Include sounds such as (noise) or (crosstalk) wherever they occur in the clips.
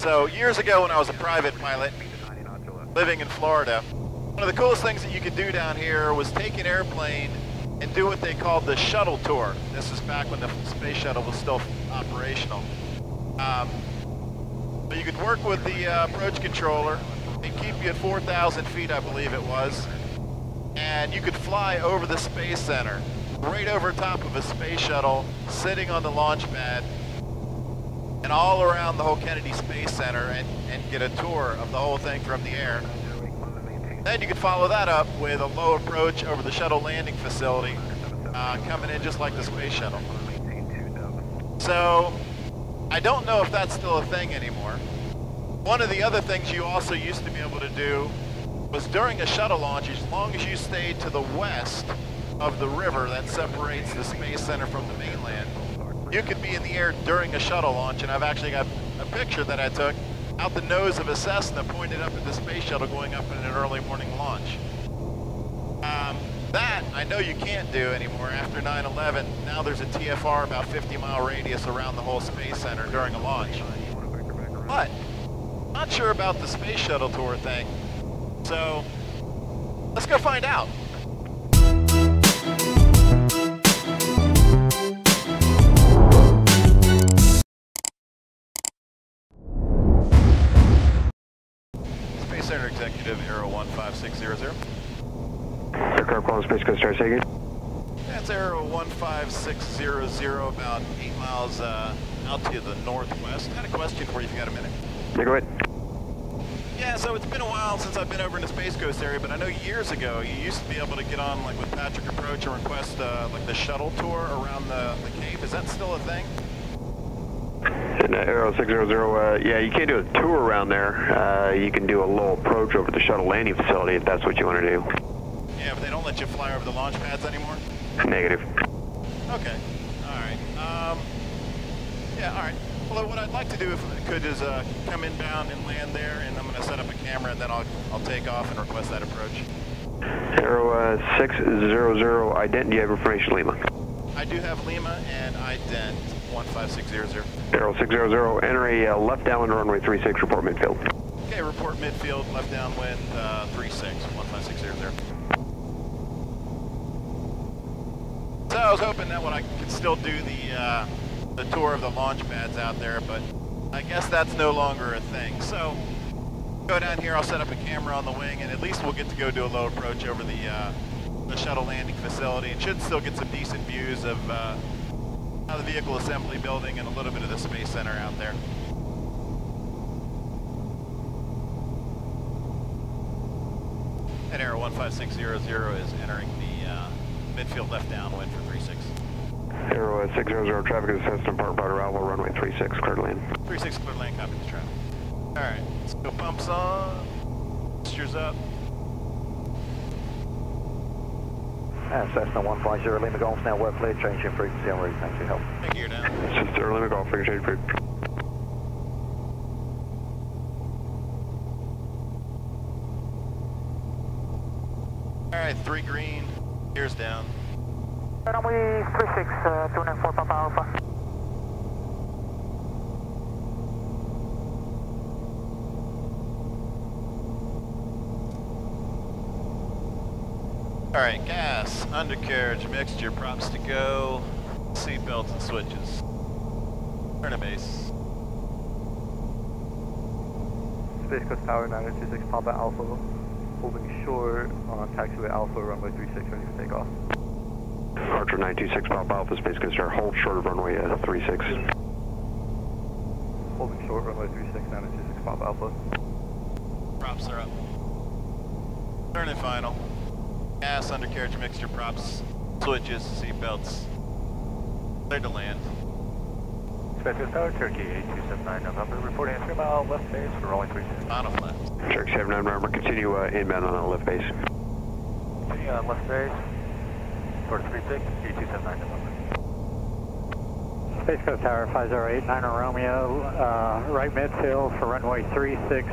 So years ago when I was a private pilot, living in Florida, one of the coolest things that you could do down here was take an airplane and do what they called the shuttle tour. This is back when the space shuttle was still operational. Um, but you could work with the uh, approach controller and keep you at 4,000 feet, I believe it was. And you could fly over the Space Center, right over top of a space shuttle, sitting on the launch pad, and all around the whole Kennedy Space Center and, and get a tour of the whole thing from the air. Then you could follow that up with a low approach over the shuttle landing facility, uh, coming in just like the space shuttle. So, I don't know if that's still a thing anymore. One of the other things you also used to be able to do was during a shuttle launch, as long as you stayed to the west of the river that separates the Space Center from the mainland, you could be in the air during a shuttle launch, and I've actually got a picture that I took out the nose of a Cessna pointed up at the space shuttle going up in an early morning launch. Um, that I know you can't do anymore after 9-11. Now there's a TFR about 50 mile radius around the whole space center during a launch. But, not sure about the space shuttle tour thing. So, let's go find out. 15600. Sir, Car Quality Space Coast, start again. That's Arrow 15600, about 8 miles uh, out to the northwest. Got a question for you if you got a minute. Yeah, go ahead. Yeah, so it's been a while since I've been over in the Space Coast area, but I know years ago you used to be able to get on like with Patrick Approach and request uh, like the shuttle tour around the, the cape. Is that still a thing? And, uh, Arrow 600, uh, yeah, you can't do a tour around there. Uh, you can do a low approach over the shuttle landing facility if that's what you want to do. Yeah, but they don't let you fly over the launch pads anymore? Negative. Okay. All right. Um, yeah, all right. Well, what I'd like to do, if I could, is uh, come inbound and land there, and I'm going to set up a camera, and then I'll, I'll take off and request that approach. Arrow uh, 600, ident, do you have information, Lima? I do have Lima and ident 15600. Arrow 600, enter a uh, left downwind runway 36, report midfield. Okay, report midfield, left downwind, uh, 36, 15600. So I was hoping that one I could still do the, uh, the tour of the launch pads out there, but I guess that's no longer a thing. So go down here, I'll set up a camera on the wing, and at least we'll get to go do a low approach over the, uh, the shuttle landing facility, and should still get some decent views of uh, the vehicle assembly building and a little bit of the space center out there. And Arrow 15600 is entering the uh, midfield left downwind for 36. Arrow uh, 600, traffic is assessed on Park Powder Alpha, runway 36, clear to land. 36 clear lane, copy this traffic. Alright, go pumps on, mixtures up. And Cessna 150 Lima Golf, now web plate, change in frequency on route, thanks for your help. Hey, gear down. This is Lima Golf, frequency change approved. Alright, three green, gears down. Runway 36, uh, 294 Papa Alpha. Alright, gas, undercarriage, mixture, props to go, seat belts and switches. Turn to base. Space Coast Tower 926 Papa Alpha, holding short on taxiway Alpha, runway 36, ready for takeoff. Archer 926, Pop Alpha, Space Coast Star, hold short of runway uh, 36. Holding short, runway 36, 926 Papa Alpha. Props are up. Turn and final. Gas, undercarriage, mixture, props, switches, seat belts. Clear to land. Space Coast Tower, Turkey 8279 November, reporting a 3 mile left base for rolling 36. Final flaps. Shark 79, remember, continue uh, inbound on a left base. Continue on left base, for 36, 8279 November. Space Coast Tower 508, 9 Romeo, uh, right midfield for runway 36,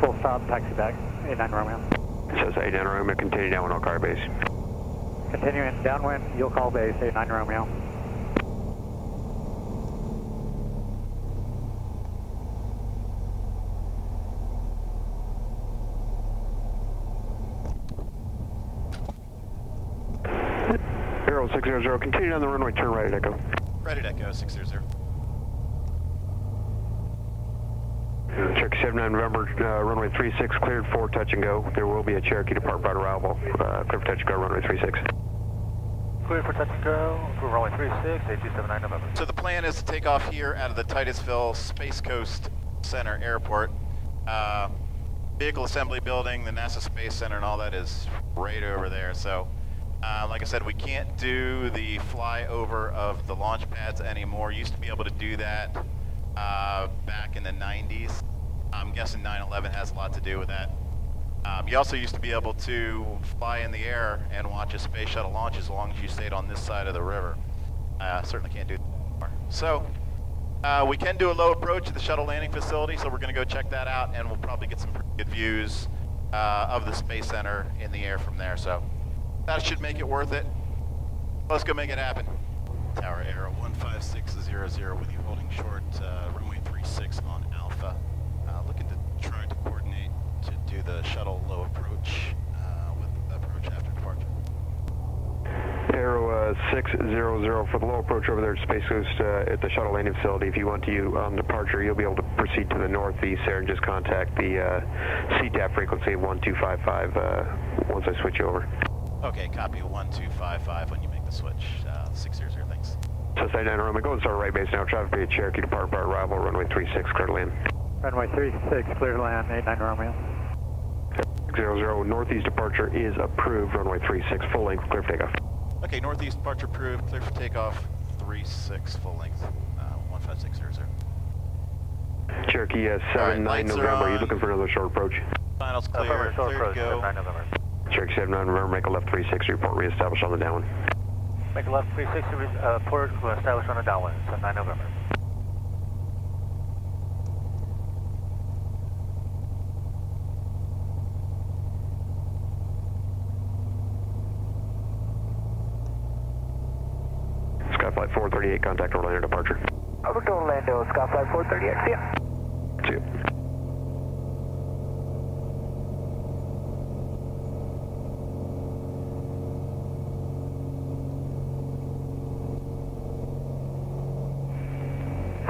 full stop, taxi back, 89 Romeo says 89 Romeo, continue downwind, on car base. Continuing downwind, you'll call base 89 Romeo. Zero, 600, continue down the runway, turn right at Echo. Right at Echo, 600. Cherokee 79 November, uh, runway 36, cleared for touch and go. There will be a Cherokee depart by arrival. Uh, clear for touch and go, runway 36. Clear for touch and go, for runway 36, 8279 November. So the plan is to take off here out of the Titusville Space Coast Center Airport. Uh, vehicle assembly building, the NASA Space Center and all that is right over there. So, uh, like I said, we can't do the flyover of the launch pads anymore. Used to be able to do that uh, back in the 90s. I'm guessing 9-11 has a lot to do with that. Um, you also used to be able to fly in the air and watch a space shuttle launch as long as you stayed on this side of the river. Uh, certainly can't do that anymore. So, uh, we can do a low approach at the shuttle landing facility, so we're going to go check that out, and we'll probably get some pretty good views uh, of the Space Center in the air from there. So that should make it worth it. Let's go make it happen. Tower Arrow 15600 with you holding short uh, runway 36 on Alpha. Uh, looking to try to coordinate to do the shuttle low approach uh, with approach after departure. Arrow uh, 600 for the low approach over there at Space Coast uh, at the shuttle landing facility. If you want to on um, departure, you'll be able to proceed to the northeast there and just contact the uh, CTAF frequency 1255 uh, once I switch over. Okay, copy 1255 when you make the switch. Uh, 600, thanks. Cessna 9 Romeo, go and start right base now. Traffic via Cherokee depart by arrival, runway 36, clear to land. Runway 36, clear to land, 89 Romeo. 600, northeast departure is approved, runway 36, full length, clear for takeoff. Okay, northeast departure approved, clear for takeoff, 3-6 full length, uh, 15600. Cherokee uh, 7 right, 9 November, are, you looking for another short approach? Finals Uh, clear, short clear to approach, go. 9 November. Cherokee 7 9 November, make a left 36, report reestablished on the downwind. Make a left 360, uh, port established on the downwind, so 9 November. Skyflight 438, contact Orlando departure. Over to Orlando, Skyflight 438, see ya. See you.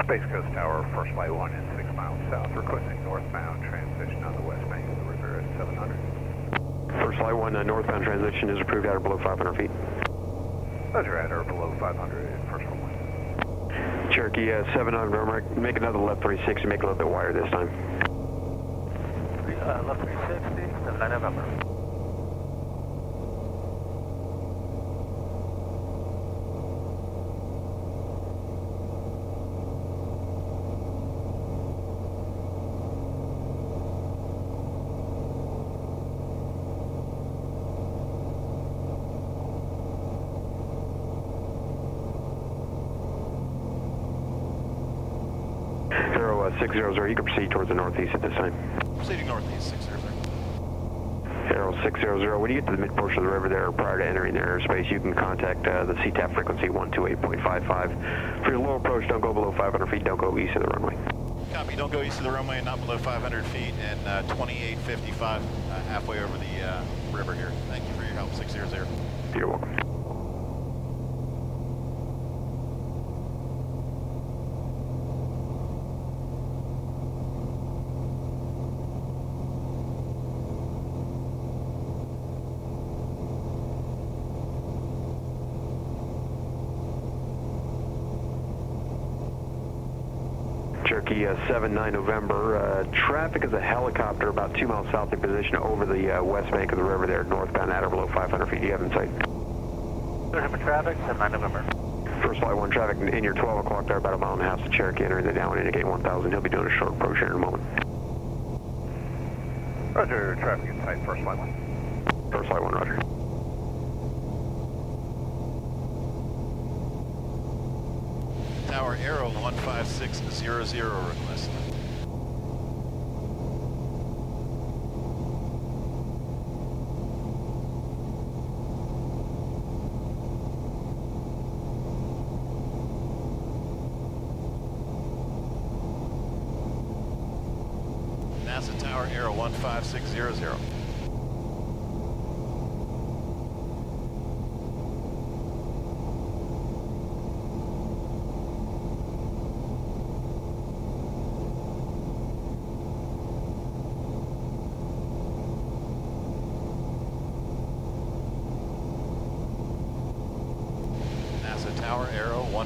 Space Coast Tower, first flight one and six miles south, requesting northbound transition on the west bank of the river at 700. First flight 1, uh, northbound transition is approved at or below 500 feet. Those are at or below 500 in first flight one. Cherokee uh, 7 9 make another left 360, make it a little bit wider this time. Three- Uh, left 360, 9 November. Arrow uh, 600, you can proceed towards the northeast at this time. Proceeding northeast, 600. Arrow 600, when you get to the mid portion of the river there, prior to entering the airspace, you can contact uh, the CTAF frequency 128.55. For your low approach, don't go below 500 feet, don't go east of the runway. Copy, don't go east of the runway, not below 500 feet, and uh, 2855, uh, halfway over the uh, river here. Thank you for your help, 600. You're welcome. Cherokee uh, 7-9 November. Uh, traffic is a helicopter about two miles south in position over the uh, west bank of the river there, northbound at or below 500 feet. Do you have in sight? Clear him for traffic, 9 November. First flight one traffic in- in your 12 o'clock there, about a mile and a half to Cherokee, entering the downwind, indicate 1000. He'll be doing a short approach here in a moment. Roger, traffic in sight, first flight one. First flight one, roger. Tower Arrow 15600 request. NASA Tower Arrow 15600.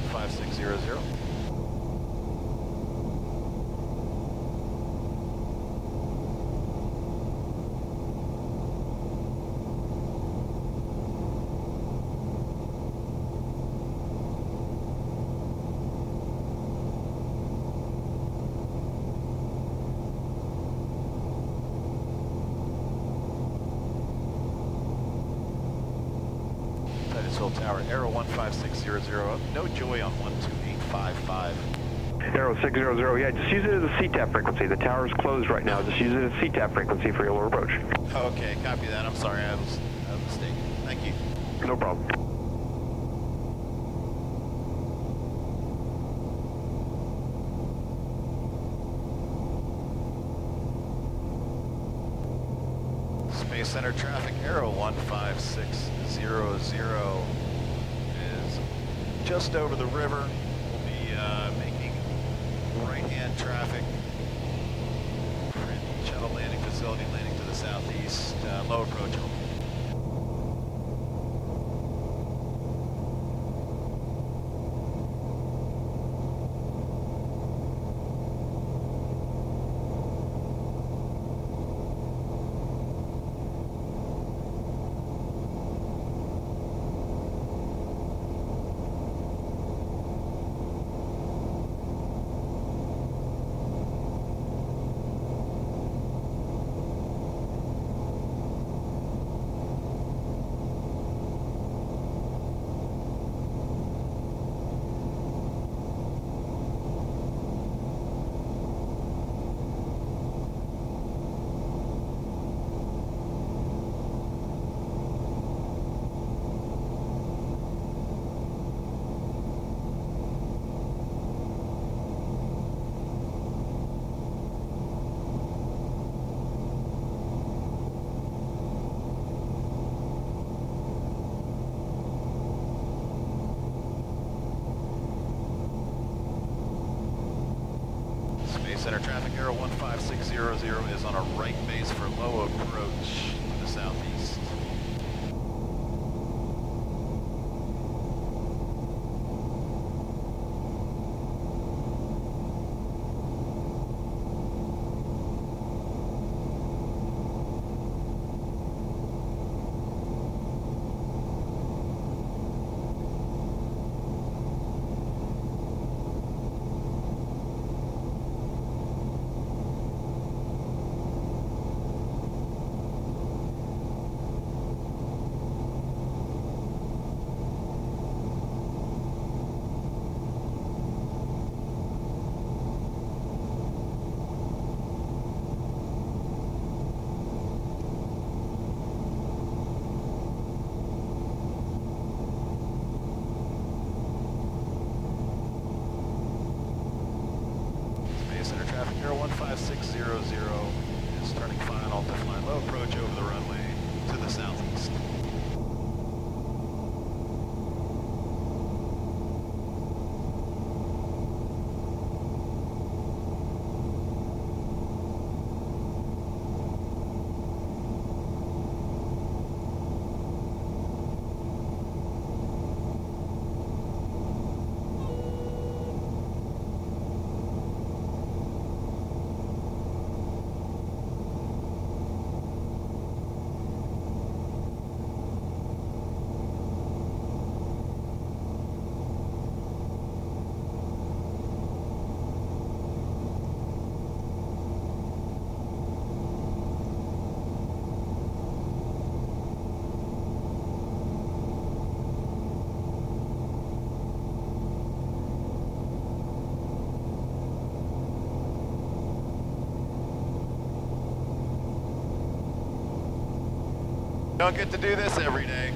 15600. Tower, Arrow 15600. No joy on 12855. Arrow 600, yeah, just use it as a CTAF frequency. The tower is closed right now. Just use it as a CTAF frequency for your approach. Okay, copy that. I'm sorry, I was, I was mistaken. Thank you. No problem. Space Center traffic, Arrow 15600 is just over the river. We'll be uh, making right-hand traffic for the shuttle landing facility landing to the southeast, uh, low approach only. Space Center traffic, Arrow 15600 is on a 5600 is turning final, off the low approach over the runway to the southeast. Don't get to do this every day.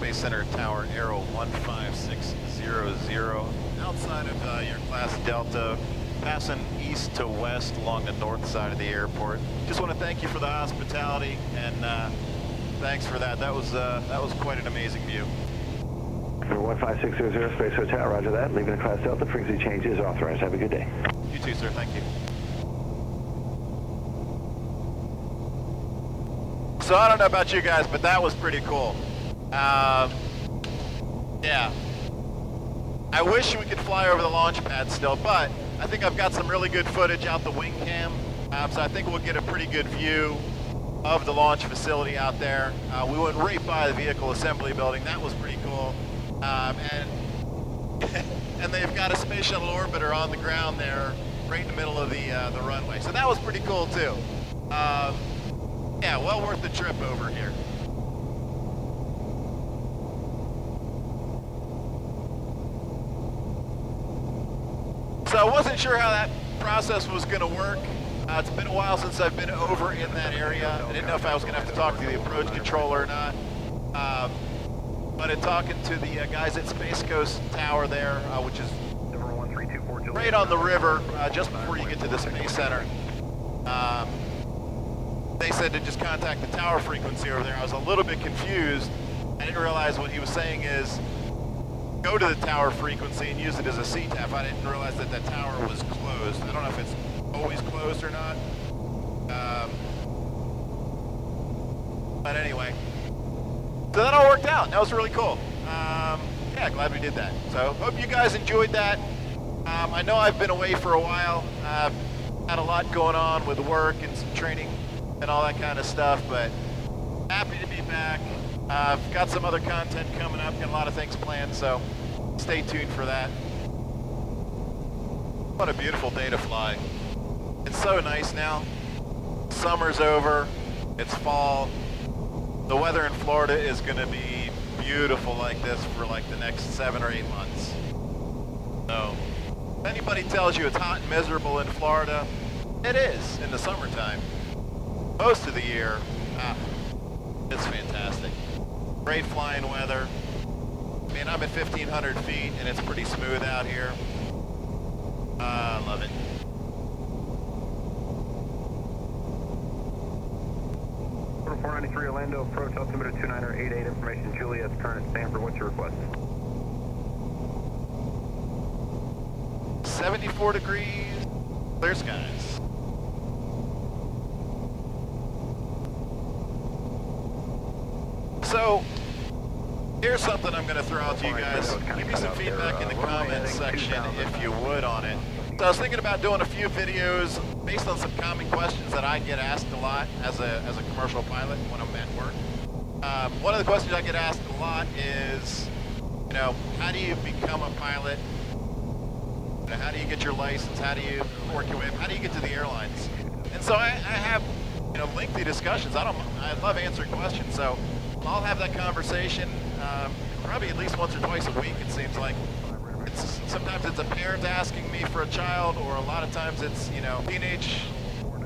Space Center Tower, Arrow 15600, outside of uh, your class Delta, passing east to west along the north side of the airport. Just want to thank you for the hospitality and uh, thanks for that. That was uh, that was quite an amazing view. For 15600 Space Hotel, roger that. Leaving the class Delta, frequency change is authorized. Have a good day. You too, sir. Thank you. So I don't know about you guys, but that was pretty cool. Um, yeah. I wish we could fly over the launch pad still, but I think I've got some really good footage out the wing cam. Um, so I think we'll get a pretty good view of the launch facility out there. Uh, we went right by the vehicle assembly building. That was pretty cool. Um, and (laughs) and they've got a space shuttle orbiter on the ground there, right in the middle of the uh, the runway. So that was pretty cool too. Um, yeah, well worth the trip over here. So I wasn't sure how that process was going to work. Uh, it's been a while since I've been over in that area. I didn't know if I was going to have to talk to the approach controller or not. Um, but in talking to the uh, guys at Space Coast Tower there, uh, which is right on the river, uh, just before you get to the Space Center, um, they said to just contact the tower frequency over there. I was a little bit confused. I didn't realize what he was saying is go to the tower frequency and use it as a CTAF. I didn't realize that that tower was closed. I don't know if it's always closed or not. Um, but anyway, so that all worked out. That was really cool. Um, yeah, glad we did that. So hope you guys enjoyed that. Um, I know I've been away for a while. I've had a lot going on with work and some training and all that kind of stuff, but happy to be back. I've got some other content coming up, got a lot of things planned, so stay tuned for that. What a beautiful day to fly. It's so nice now. Summer's over, it's fall. The weather in Florida is going to be beautiful like this for like the next seven or eight months. So, if anybody tells you it's hot and miserable in Florida, it is in the summertime. Most of the year, ah, it's fantastic. Great flying weather. I mean, I'm at 1,500 feet and it's pretty smooth out here. I uh, love it. Order 493 Orlando, approach altimeter 2988, information Juliet's current at Sanford. What's your request? 74 degrees, clear skies. So, here's something I'm going to throw out to you guys. Give me some feedback in the comments section if you would on it. So I was thinking about doing a few videos based on some common questions that I get asked a lot as a, as a commercial pilot when I'm at work. Um, one of the questions I get asked a lot is, you know, how do you become a pilot? You know, how do you get your license? How do you work your way up? How do you get to the airlines? And so I, I have, you know, lengthy discussions. I don't, I love answering questions. So I'll have that conversation um, probably at least once or twice a week, it seems like. It's, sometimes it's a parent asking me for a child, or a lot of times it's, you know, teenage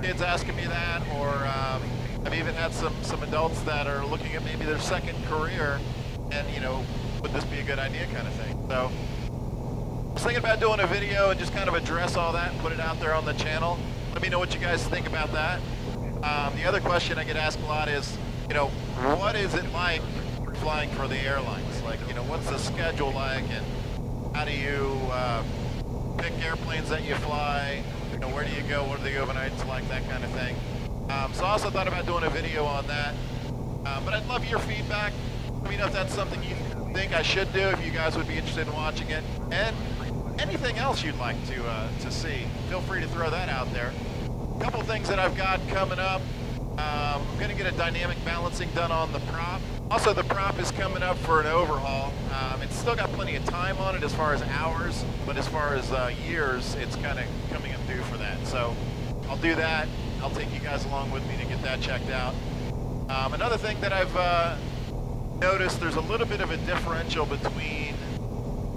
kids asking me that, or um, I've even had some, some adults that are looking at maybe their second career, and, you know, would this be a good idea kind of thing. So I was thinking about doing a video and just kind of address all that and put it out there on the channel. Let me know what you guys think about that. Um, the other question I get asked a lot is, you know, what is it like flying for the airlines? Like, you know, what's the schedule like and how do you uh, pick airplanes that you fly? You know, where do you go? What are the overnights like? That kind of thing. Um, so I also thought about doing a video on that. Uh, but I'd love your feedback. Let me know if that's something you think I should do, if you guys would be interested in watching it. And anything else you'd like to, uh, to see, feel free to throw that out there. A couple things that I've got coming up. Um, I'm going to get a dynamic balancing done on the prop. Also, the prop is coming up for an overhaul. Um, it's still got plenty of time on it as far as hours, but as far as uh, years, it's kind of coming up due for that. So I'll do that. I'll take you guys along with me to get that checked out. Um, another thing that I've uh, noticed, there's a little bit of a differential between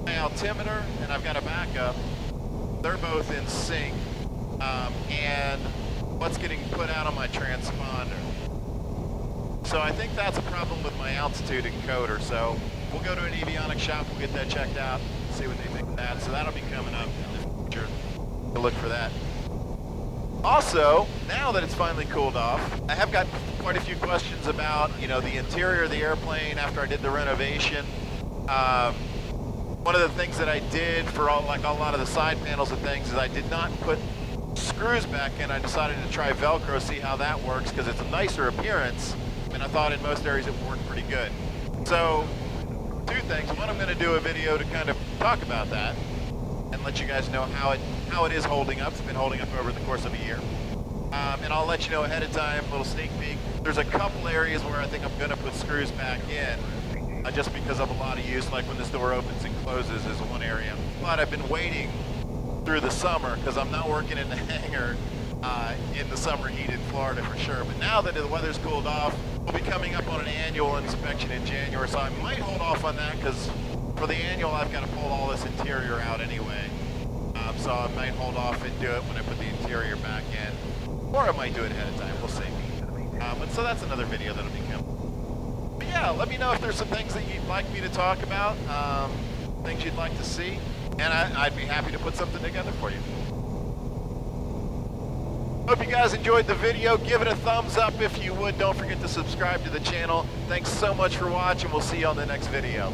my altimeter and I've got a backup. They're both in sync. Um, and what's getting put out on my transponder. So I think that's a problem with my altitude encoder. So we'll go to an avionics shop, we'll get that checked out, see what they think of that. So that'll be coming up in the future. To look for that. Also, now that it's finally cooled off, I have got quite a few questions about, you know, the interior of the airplane after I did the renovation. Um, one of the things that I did for all, like a lot of the side panels and things is I did not put screws back in. I decided to try Velcro, see how that works, because it's a nicer appearance, and I thought in most areas it worked pretty good. So, two things. One, I'm going to do a video to kind of talk about that and let you guys know how it how it is holding up. It's been holding up over the course of a year. Um, and I'll let you know ahead of time, a little sneak peek. There's a couple areas where I think I'm going to put screws back in, uh, just because of a lot of use, like when this door opens and closes is one area. But I've been waiting through the summer because I'm not working in the (laughs) hangar uh, in the summer heat in Florida for sure. But now that the weather's cooled off, we'll be coming up on an annual inspection in January, so I might hold off on that because for the annual I've got to pull all this interior out anyway. Um, so I might hold off and do it when I put the interior back in. Or I might do it ahead of time, we'll see. Um, but so that's another video that'll be coming. But yeah, let me know if there's some things that you'd like me to talk about, um, things you'd like to see, and I, I'd be happy to put something together for you. Hope you guys enjoyed the video. Give it a thumbs up if you would. Don't forget to subscribe to the channel. Thanks so much for watching. We'll see you on the next video.